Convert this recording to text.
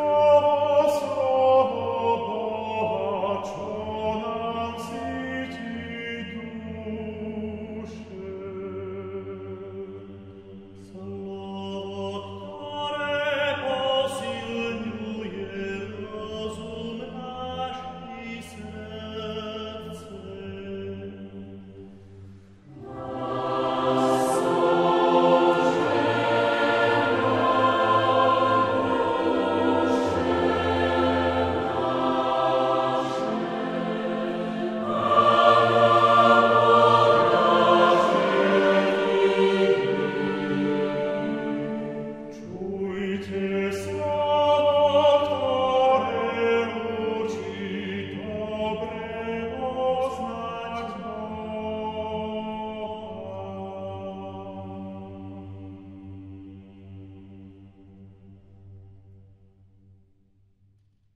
Oh.